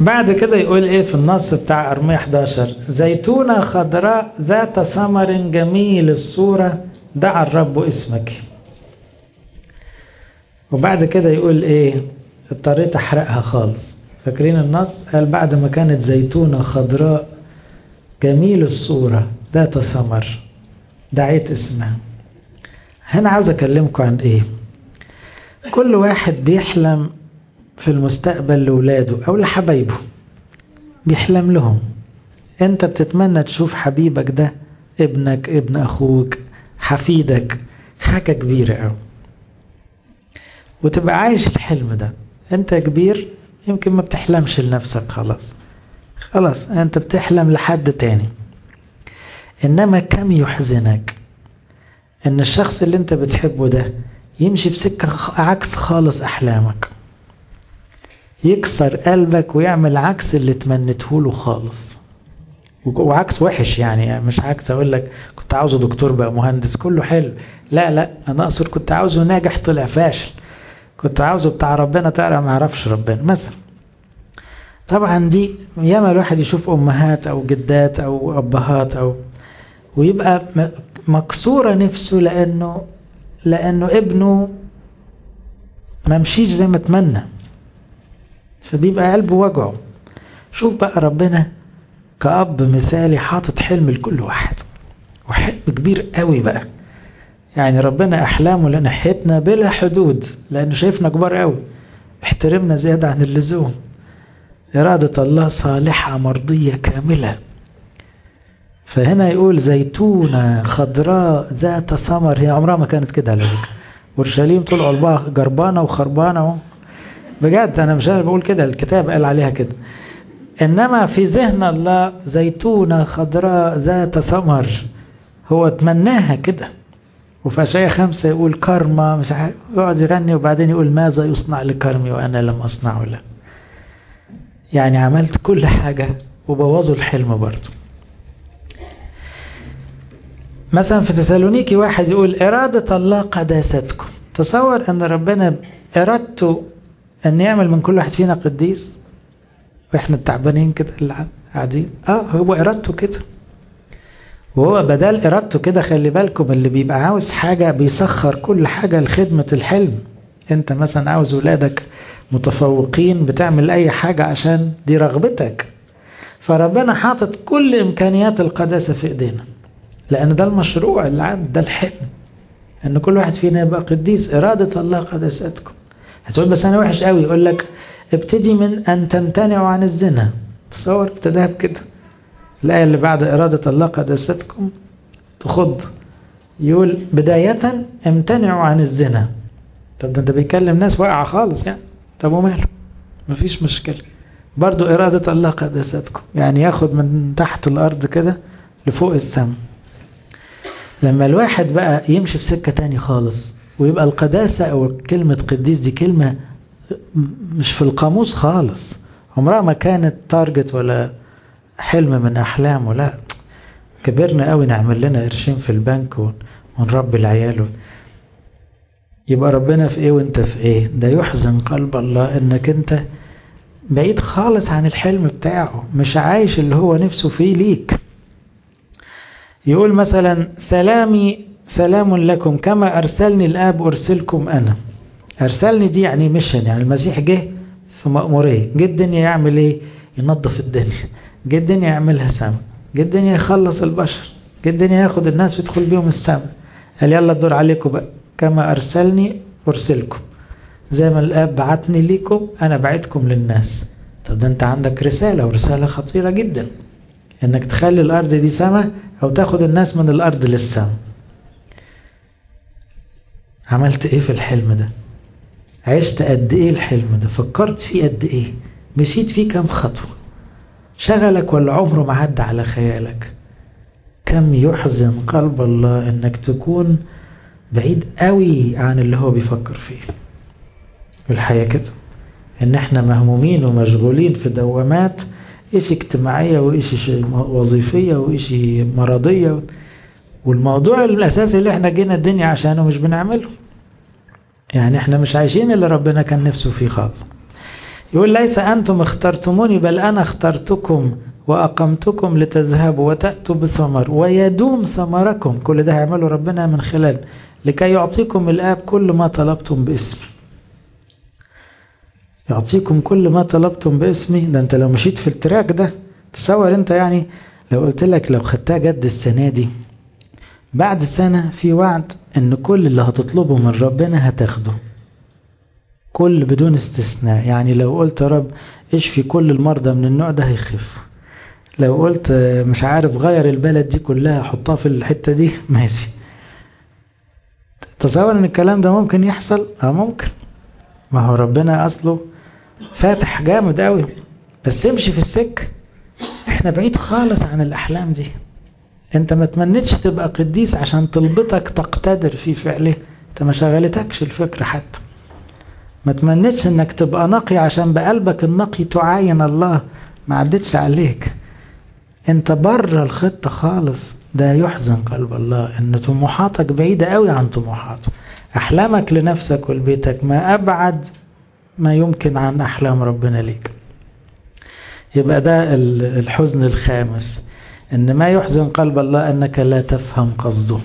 بعد كده يقول إيه في النص بتاع أرمية 11 زيتونة خضراء ذات ثمر جميل الصورة دعا الرب اسمك. وبعد كده يقول إيه؟ اضطريت أحرقها خالص. فاكرين النص؟ قال بعد ما كانت زيتونة خضراء جميل الصورة ذات ثمر دعيت اسمها. هنا عاوز أكلمكم عن إيه؟ كل واحد بيحلم في المستقبل لولاده أو لحبايبه. بيحلم لهم. أنت بتتمنى تشوف حبيبك ده ابنك ابن أخوك حفيدك حاجة كبيرة قوي وتبقى عايش الحلم ده. أنت كبير يمكن ما بتحلمش لنفسك خلاص. خلاص أنت بتحلم لحد تاني. إنما كم يحزنك؟ إن الشخص اللي أنت بتحبه ده يمشي بسكة عكس خالص أحلامك. يكسر قلبك ويعمل عكس اللي تمنته له خالص. وعكس وحش يعني مش عكس أقول لك كنت عاوزه دكتور بقى مهندس كله حلو. لا لا أنا أقصد كنت عاوزه ناجح طلع فاشل. كنت عاوزه بتاع ربنا طلع ما يعرفش ربنا. مثلا طبعا دي ياما الواحد يشوف أمهات أو جدات أو أبهات أو ويبقى مكسورة نفسه لأنه لأنه ابنه ما مشيش زي ما اتمنى. فبيبقى قلبه وجعه. شوف بقى ربنا كأب مثالي حاطط حلم لكل واحد. وحلم كبير قوي بقى. يعني ربنا أحلامه لناحيتنا بلا حدود لأنه شايفنا كبار قوي احترمنا زيادة عن اللزوم. إرادة الله صالحة مرضية كاملة. فهنا يقول زيتونة خضراء ذات ثمر. هي عمرها ما كانت كده على فكرة. أورشليم طول عمرها جربانة وخربانة بجد أنا مش أنا بقول كده الكتاب قال عليها كده. إنما في ذهن الله زيتونة خضراء ذات ثمر. هو تمناها كده. اشعياء خمسة يقول كرمه مش يقعد يغني وبعدين يقول ماذا يصنع لكرمي وأنا لم أصنعه له. يعني عملت كل حاجة وبوظوا الحلم برضه. مثلا في تسالونيكي واحد يقول إرادة الله قداستكم. تصور أن ربنا إرادته أن يعمل من كل واحد فينا قديس؟ وإحنا التعبانين كده اللي قاعدين؟ آه هو إرادته كده. وهو بدل إرادته كده خلي بالكم اللي بيبقى عاوز حاجة بيسخر كل حاجة لخدمة الحلم. أنت مثلا عاوز ولادك متفوقين بتعمل أي حاجة عشان دي رغبتك. فربنا حاطط كل إمكانيات القداسة في إيدينا لأن ده المشروع اللي عند ده الحلم. إن كل واحد فينا يبقى قديس إرادة الله قداستكم هتقول بس أنا وحش قوي يقول لك ابتدي من أن تمتنعوا عن الزنا. تصور ابتداها بكده. الآية اللي بعد إرادة الله قداستكم تخض. يقول بداية امتنعوا عن الزنا. طب ده انت بيكلم ناس واقعة خالص يعني. طب وماله؟ مفيش مشكلة. برضو إرادة الله قداستكم. يعني ياخد من تحت الأرض كده لفوق السماء لما الواحد بقى يمشي في سكة تاني خالص ويبقى القداسة أو كلمة قديس دي كلمة مش في القاموس خالص. عمرها ما كانت تارجت ولا حلم من أحلامه لا. كبرنا قوي نعمل لنا قرشين في البنك ونربي العيال يبقى ربنا في إيه وأنت في إيه؟ ده يحزن قلب الله إنك أنت بعيد خالص عن الحلم بتاعه مش عايش اللي هو نفسه فيه ليك. يقول مثلا سلامي سلام لكم كما أرسلني الآب أرسلكم أنا. أرسلني دي يعني ميشن يعني المسيح جه في مأمورية. جه الدنيا يعمل إيه؟ ينظف الدنيا. جه الدنيا يعملها سما جه الدنيا يخلص البشر جه الدنيا ياخد الناس ويدخل بيهم السما قال يلا الدور عليكم بقى. كما أرسلني أرسلكم. زي ما الآب بعتني ليكم أنا بعتكم للناس. طب ده أنت عندك رسالة ورسالة خطيرة جدا. إنك تخلي الأرض دي سما أو تاخد الناس من الأرض للسما عملت إيه في الحلم ده؟ عشت قد إيه الحلم ده؟ فكرت فيه قد إيه؟ مشيت فيه كام خطوة؟ شغلك ولا عمره ما عدى على خيالك؟ كم يحزن قلب الله إنك تكون بعيد قوي عن اللي هو بيفكر فيه. الحياة كده. إن إحنا مهمومين ومشغولين في دوامات إيش اجتماعية وإيش وظيفية وإيش مرضية. والموضوع الأساسي اللي إحنا جينا الدنيا عشانه مش بنعمله. يعني إحنا مش عايشين اللي ربنا كان نفسه فيه خالص. يقول ليس أنتم اخترتموني بل أنا اخترتكم وأقمتكم لتذهبوا وتأتوا بثمر ويدوم ثمركم. كل ده هيعمله ربنا من خلال لكي يعطيكم الآب كل ما طلبتم باسمي يعطيكم كل ما طلبتم باسمي ده أنت لو مشيت في التراك ده تصور أنت يعني لو قلت لك لو خدتها جد السنة دي بعد سنة في وعد إن كل اللي هتطلبه من ربنا هتاخده. كل بدون استثناء. يعني لو قلت يا رب اشفي كل المرضى من النوع ده هيخف. لو قلت مش عارف غير البلد دي كلها حطها في الحتة دي ماشي. تصور إن الكلام ده ممكن يحصل؟ آه ممكن. ما هو ربنا أصله فاتح جامد قوي بس امشي في السك إحنا بعيد خالص عن الأحلام دي. أنت ما تمنيتش تبقى قديس عشان تلبطك تقتدر في فعله. أنت ما شغلتكش الفكرة حتى. ما تمنيتش إنك تبقى نقي عشان بقلبك النقي تعاين الله. ما عدتش عليك. أنت بره الخطة خالص. ده يحزن قلب الله إن طموحاتك بعيدة قوي عن طموحاته. أحلامك لنفسك ولبيتك. ما أبعد ما يمكن عن أحلام ربنا ليك. يبقى ده الحزن الخامس. إن ما يحزن قلب الله إنك لا تفهم قصده.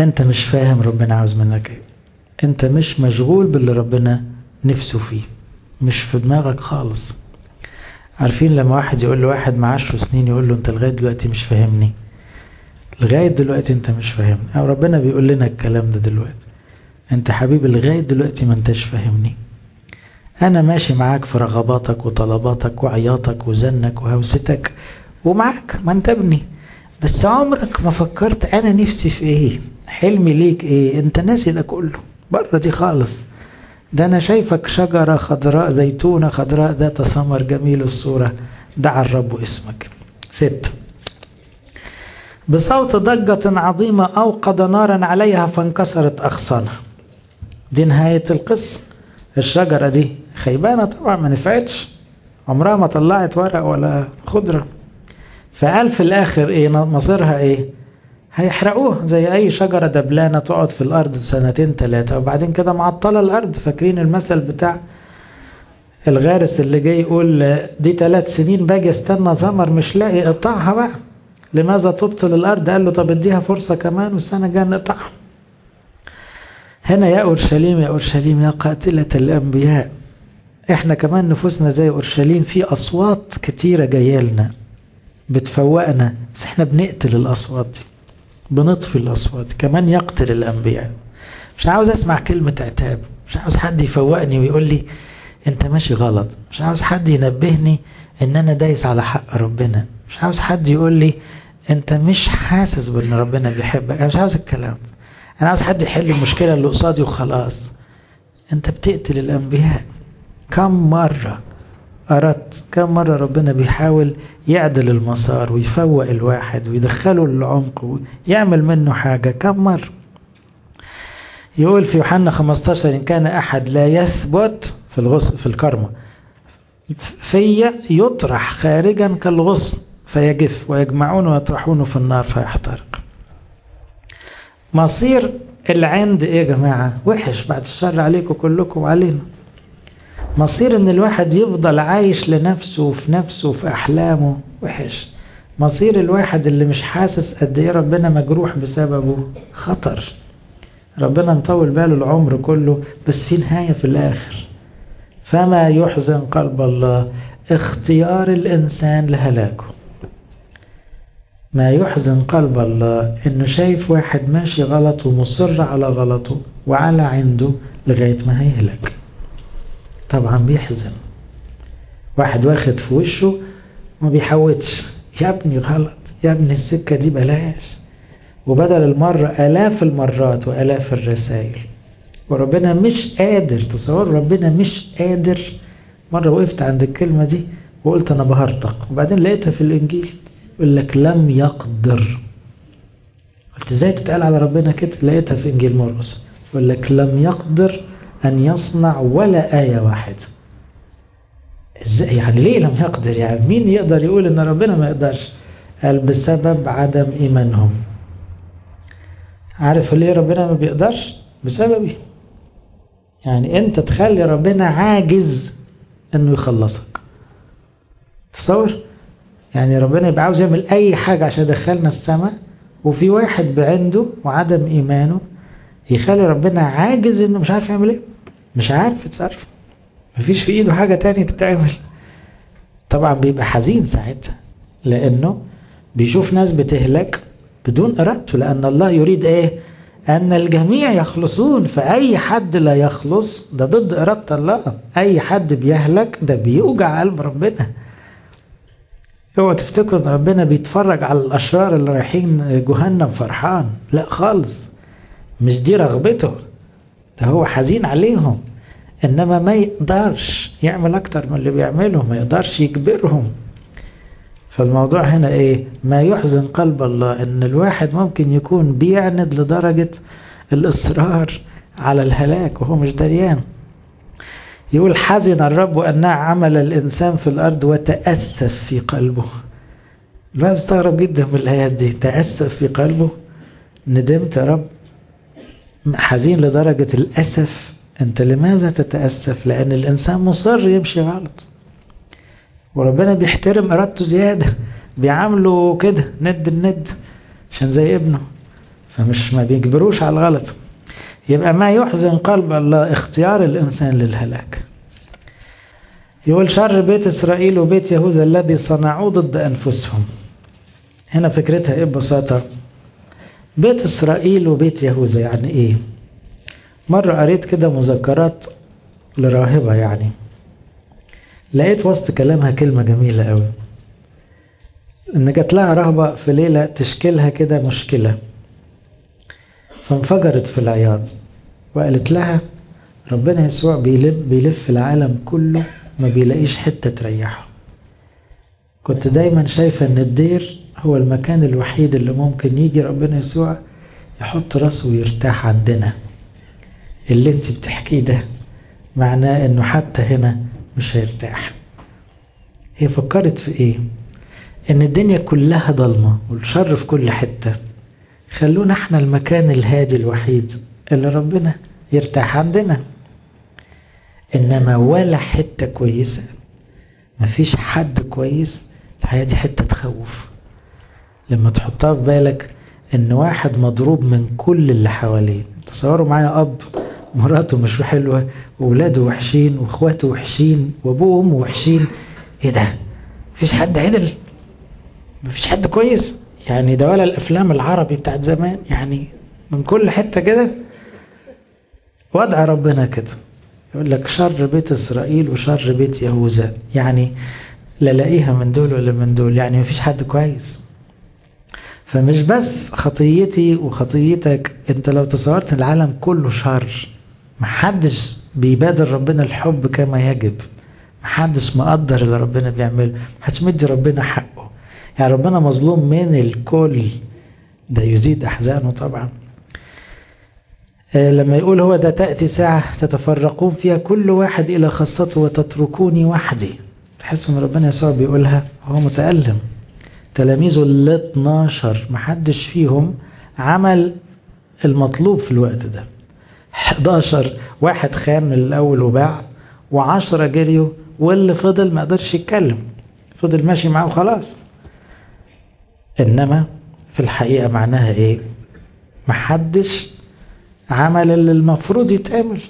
أنت مش فاهم ربنا عاوز منك إيه. انت مش مشغول باللي ربنا نفسه فيه. مش في دماغك خالص. عارفين لما واحد يقول لواحد مع عشر سنين يقول له انت لغاية دلوقتي مش فاهمني لغاية دلوقتي انت مش فاهمني. أو ربنا بيقول لنا الكلام ده دلوقتي. انت حبيبي لغاية دلوقتي ما انتش فاهمني. أنا ماشي معاك في رغباتك وطلباتك وعياطك وزنك وهوستك ومعاك ما انت ابني. بس عمرك ما فكرت أنا نفسي في إيه؟ حلمي ليك إيه؟ انت ناسي ده كله. برة دي خالص. ده أنا شايفك شجرة خضراء زيتونة خضراء ذات ثمر جميل الصورة. دعا الرب اسمك. ستة بصوت ضجة عظيمة أوقد نارا عليها فانكسرت أغصانها. دي نهاية القصة. الشجرة دي خيبانة طبعا ما نفعتش. عمرها ما طلعت ورق ولا خضرة. فقال في الآخر إيه؟ مصيرها إيه؟ هيحرقوها زي أي شجرة دبلانة تقعد في الأرض سنتين ثلاثة وبعدين كده معطلة الأرض. فاكرين المثل بتاع الغارس اللي جاي يقول دي ثلاث سنين باجي استنى ثمر مش لاقي اقطعها بقى. لماذا تبطل الأرض؟ قال له طب اديها فرصة كمان والسنة الجاية نقطعها. هنا يا أورشليم يا أورشليم يا قاتلة الأنبياء. إحنا كمان نفوسنا زي أورشليم في أصوات كتيرة جاية لنا بتفوقنا بس إحنا بنقتل الأصوات دي. بنطفي الأصوات كمان يقتل الأنبياء. مش عاوز أسمع كلمة عتاب مش عاوز حد يفوقني ويقول لي أنت ماشي غلط. مش عاوز حد ينبهني إن أنا دايس على حق ربنا. مش عاوز حد يقول لي أنت مش حاسس بأن ربنا بيحبك. أنا مش عاوز الكلام ده. أنا عاوز حد يحل المشكلة اللي قصادي وخلاص. أنت بتقتل الأنبياء. كم مرة أردت كم مرة ربنا بيحاول يعدل المسار ويفوق الواحد ويدخله للعمق ويعمل منه حاجة كم مرة. يقول في يوحنا 15 إن كان أحد لا يثبت في الغصن في الكرمة. في يطرح خارجا كالغصن فيجف ويجمعون ويطرحونه في النار فيحترق. مصير العند إيه يا جماعة؟ وحش بعد الشر عليكم كلكم وعلينا. مصير إن الواحد يفضل عايش لنفسه وفي نفسه وفي أحلامه وحش. مصير الواحد اللي مش حاسس قد إيه ربنا مجروح بسببه خطر. ربنا مطول باله العمر كله بس في نهاية في الآخر. فما يحزن قلب الله؟ اختيار الإنسان لهلاكه. ما يحزن قلب الله إنه شايف واحد ماشي غلط ومصر على غلطه وعلى عنده لغاية ما هيهلك. طبعا بيحزن. واحد واخد في وشه ما بيحوتش يا ابني غلط يا ابني السكة دي بلاش. وبدل المرة آلاف المرات وآلاف الرسائل. وربنا مش قادر تصور ربنا مش قادر. مرة وقفت عند الكلمة دي وقلت أنا بهرطق وبعدين لقيتها في الإنجيل يقول لك لم يقدر. قلت إزاي تتقال على ربنا كده؟ لقيتها في إنجيل مرقس. يقول لك لم يقدر أن يصنع ولا آية واحدة إزاي يعني ليه لم يقدر؟ يعني مين يقدر يقول إن ربنا ما يقدرش؟ قال بسبب عدم إيمانهم. عارف ليه ربنا ما بيقدرش؟ بسببي يعني أنت تخلي ربنا عاجز إنه يخلصك. تصور؟ يعني ربنا يبقى عاوز يعمل أي حاجة عشان يدخلنا السماء وفي واحد بعنده وعدم إيمانه يخلي ربنا عاجز إنه مش عارف يعمل إيه. مش عارف يتصرف. مفيش في إيده حاجة تانية تتعمل. طبعا بيبقى حزين ساعتها لأنه بيشوف ناس بتهلك بدون إرادته لأن الله يريد إيه؟ أن الجميع يخلصون. فأي حد لا يخلص ده ضد إرادة الله. أي حد بيهلك ده بيوجع قلب ربنا. اوعوا تفتكروا إن ربنا بيتفرج على الأشرار اللي رايحين جهنم فرحان. لا خالص. مش دي رغبته ده هو حزين عليهم. إنما ما يقدرش يعمل أكتر من اللي بيعمله ما يقدرش يجبرهم. فالموضوع هنا إيه؟ ما يحزن قلب الله إن الواحد ممكن يكون بيعند لدرجة الإصرار على الهلاك وهو مش دريان. يقول حزن الرب أن عمل الإنسان في الأرض وتأسف في قلبه. الواحد مستغرب جدا من الآيات دي. تأسف في قلبه. ندمت يا رب. حزين لدرجة الأسف أنت لماذا تتأسف؟ لأن الإنسان مصر يمشي غلط. وربنا بيحترم إرادته زيادة بيعامله كده ند الند عشان زي ابنه. فمش ما بيجبروش على الغلط. يبقى ما يحزن قلب الله اختيار الإنسان للهلاك. يقول شر بيت إسرائيل وبيت يهوذا الذي صنعوه ضد أنفسهم. هنا فكرتها إيه ببساطة؟ بيت إسرائيل وبيت يهوذا يعني إيه؟ مرة قريت كده مذكرات لراهبة يعني. لقيت وسط كلامها كلمة جميلة قوي. إن جات لها رهبة في ليلة تشكلها كده مشكلة. فانفجرت في العياط. وقالت لها ربنا يسوع بيلف, بيلف العالم كله ما بيلاقيش حتة تريحه. كنت دايما شايفة إن الدير هو المكان الوحيد اللي ممكن يجي ربنا يسوع يحط راسه ويرتاح عندنا. اللي انت بتحكيه ده معناه انه حتى هنا مش هيرتاح. هي فكرت في إيه؟ ان الدنيا كلها ضلمة والشر في كل حتة. خلونا إحنا المكان الهادي الوحيد اللي ربنا يرتاح عندنا. انما ولا حتة كويسة. مفيش حد كويس الحياة دي حتة تخوف. لما تحطها في بالك إن واحد مضروب من كل اللي حواليه. تصوروا معايا أب مراته مش حلوة وولاده وحشين وإخواته وحشين وأبوه وأمه وحشين. إيه ده؟ مفيش حد عدل؟ مفيش حد كويس؟ يعني ده ولا الأفلام العربي بتاعت زمان يعني من كل حتة كده؟ وضع ربنا كده. يقول لك شر بيت إسرائيل وشر بيت يهوذا. يعني لا لاقيها من دول ولا من دول. يعني مفيش حد كويس. فمش بس خطيتي وخطيتك انت لو تصورت العالم كله شر محدش بيبادر ربنا الحب كما يجب. محدش مقدر اللي ربنا بيعمله محدش مدي ربنا حقه. يعني ربنا مظلوم من الكل. ده يزيد أحزانه طبعا. لما يقول هو ده تأتي ساعة تتفرقون فيها كل واحد إلى خاصته وتتركوني وحدي. تحس إن ربنا يسوع بيقولها هو متألم. تلاميذه ال 12 محدش فيهم عمل المطلوب في الوقت ده. 11 واحد خان من الأول وباع و10 جريوا واللي فضل ما قدرش يتكلم فضل ماشي معاه وخلاص. إنما في الحقيقة معناها إيه؟ محدش عمل اللي المفروض يتعمل.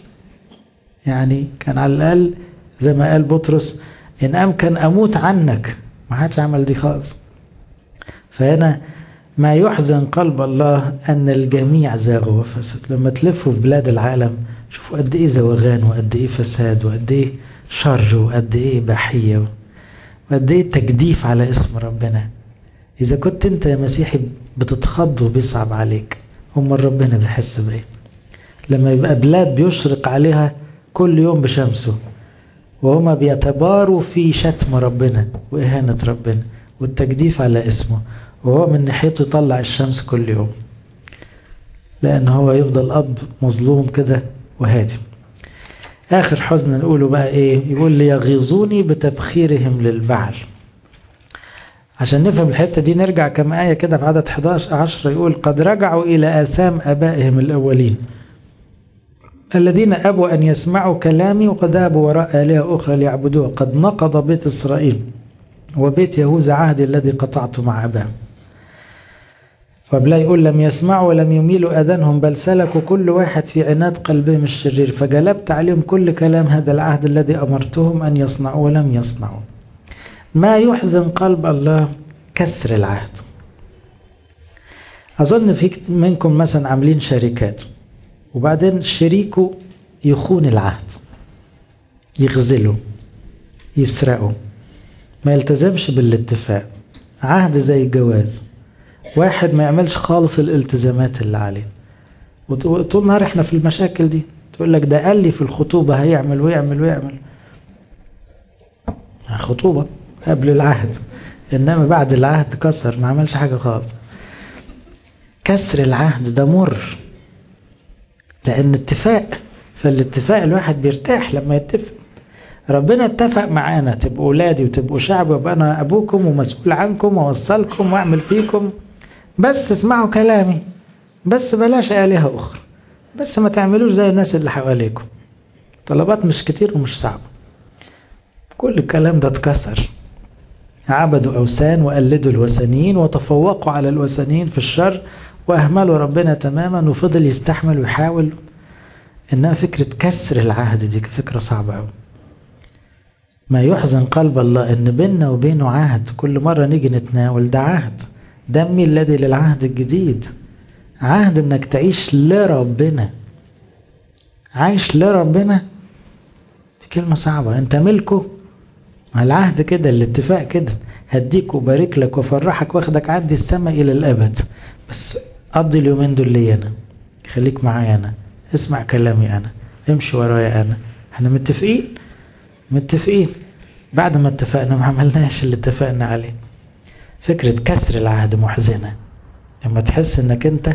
يعني كان على الأقل زي ما قال بطرس إن أمكن أموت عنك. ما حدش عمل دي خالص. فهنا ما يحزن قلب الله أن الجميع زاغوا وفسدوا لما تلفوا في بلاد العالم شوفوا قد إيه زوغان وقد إيه فساد وقد إيه شر وقد إيه بحية وقد إيه تجديف على اسم ربنا. إذا كنت أنت يا مسيحي بتتخض وبيصعب عليك هم ربنا بيحس بإيه؟ لما يبقى بلاد بيشرق عليها كل يوم بشمسه وهما بيتباروا في شتم ربنا وإهانة ربنا والتجديف على اسمه. وهو من ناحيته يطلع الشمس كل يوم. لأن هو يفضل أب مظلوم كده وهادي آخر حزن نقوله بقى إيه؟ يقول ليغيظوني بتبخيرهم للبعل. عشان نفهم الحتة دي نرجع كم آية كده في عدد 11 10 يقول قد رجعوا إلى آثام آبائهم الأولين. الذين أبوا أن يسمعوا كلامي وقد ذهبوا وراء آلهة أخرى ليعبدوها قد نقض بيت إسرائيل وبيت يهوذا عهدي الذي قطعته مع أباهم. فبلا يقول لم يسمعوا ولم يميلوا أذانهم بل سلكوا كل واحد في عناد قلبهم الشرير. فجلبت عليهم كل كلام هذا العهد الذي أمرتهم أن يصنعوا ولم يصنعوا. ما يحزن قلب الله كسر العهد. أظن في منكم مثلا عاملين شركات وبعدين شريكه يخون العهد يغزله يسرقه ما يلتزمش بالاتفاق. عهد زي الجواز واحد ما يعملش خالص الالتزامات اللي عليه وطول النهار إحنا في المشاكل دي. تقول لك ده قال لي في الخطوبة هيعمل ويعمل ويعمل. خطوبة قبل العهد. إنما بعد العهد كسر ما عملش حاجة خالص. كسر العهد ده مر. لأن اتفاق فالاتفاق الواحد بيرتاح لما يتفق. ربنا اتفق معانا تبقوا ولادي وتبقوا شعبي وأبقى أنا أبوكم ومسؤول عنكم وأوصلكم وأعمل فيكم. بس اسمعوا كلامي. بس بلاش آلهة أخرى. بس ما تعملوش زي الناس اللي حواليكم. طلبات مش كتير ومش صعبة كل الكلام ده اتكسر. عبدوا أوثان وقلدوا الوثنيين وتفوقوا على الوثنيين في الشر وأهملوا ربنا تماما وفضل يستحمل ويحاول. إنها فكرة كسر العهد دي فكرة صعبة أوي. ما يحزن قلب الله إن بيننا وبينه عهد. كل مرة نيجي نتناول ده عهد. دمي الذي للعهد الجديد. عهد إنك تعيش لربنا. عايش لربنا؟ دي كلمة صعبة. أنت ملكه؟ العهد كده الاتفاق كده. هديك وبارك لك وافرحك واخدك عندي السماء إلى الأبد. بس قضي اليومين دول لي أنا. خليك معايا أنا. اسمع كلامي أنا. امشي ورايا أنا. إحنا متفقين؟ متفقين. بعد ما اتفقنا ما عملناش اللي اتفقنا عليه. فكرة كسر العهد محزنة. لما تحس إنك أنت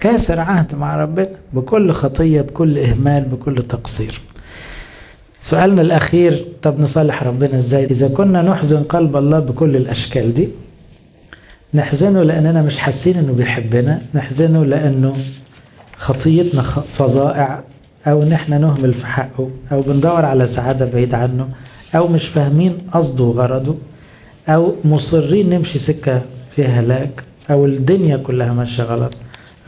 كاسر عهد مع ربنا بكل خطية بكل إهمال بكل تقصير. سؤالنا الأخير طب نصالح ربنا إزاي؟ إذا كنا نحزن قلب الله بكل الأشكال دي نحزنه لأننا مش حاسين إنه بيحبنا نحزنه لأنه خطيتنا فظائع أو إن إحنا نهمل في حقه أو بندور على سعادة بعيد عنه أو مش فاهمين قصده وغرضه. أو مصرين نمشي سكة فيها هلاك أو الدنيا كلها ماشية غلط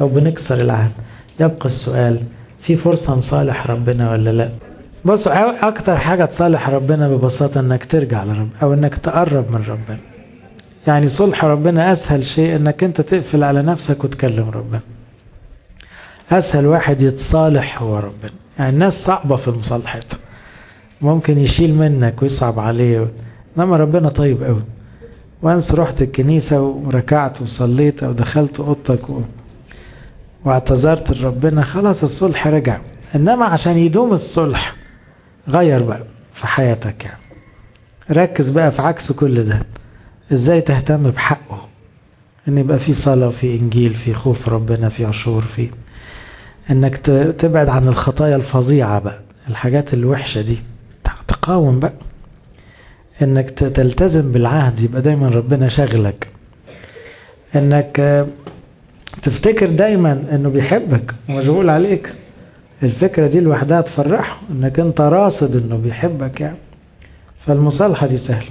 أو بنكسر العهد. يبقى السؤال في فرصة نصالح ربنا ولا لأ؟ بصوا أكتر حاجة تصالح ربنا ببساطة إنك ترجع لرب أو إنك تقرب من ربنا. يعني صلح ربنا أسهل شيء إنك أنت تقفل على نفسك وتكلم ربنا. أسهل واحد يتصالح هو ربنا. يعني الناس صعبة في مصالحتها. ممكن يشيل منك ويصعب عليه انما ربنا طيب قوي. وانس رحت الكنيسة وركعت وصليت أو دخلت أوضتك و... واعتذرت لربنا خلاص الصلح رجع. إنما عشان يدوم الصلح غير بقى في حياتك يعني. ركز بقى في عكس كل ده. إزاي تهتم بحقه؟ إن يبقى في صلاة في إنجيل في خوف ربنا في عشور في إنك تبعد عن الخطايا الفظيعة بقى الحاجات الوحشة دي. تقاوم بقى. إنك تلتزم بالعهد يبقى دايما ربنا شغلك إنك تفتكر دايما إنه بيحبك ومشغول عليك. الفكرة دي لوحدها تفرحه إنك أنت راصد إنه بيحبك يعني. فالمصالحة دي سهلة.